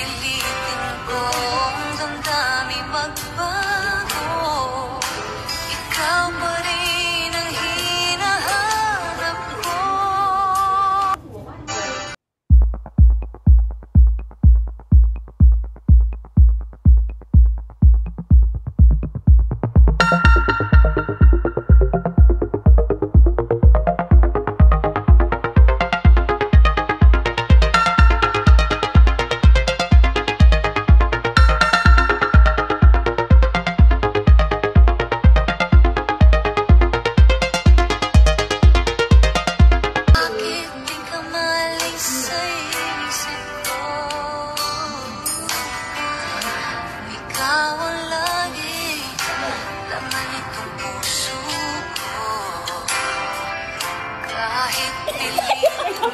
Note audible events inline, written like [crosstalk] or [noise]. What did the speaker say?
el Ikaw ang lagi laman itong puso ko. Kahit piling [laughs]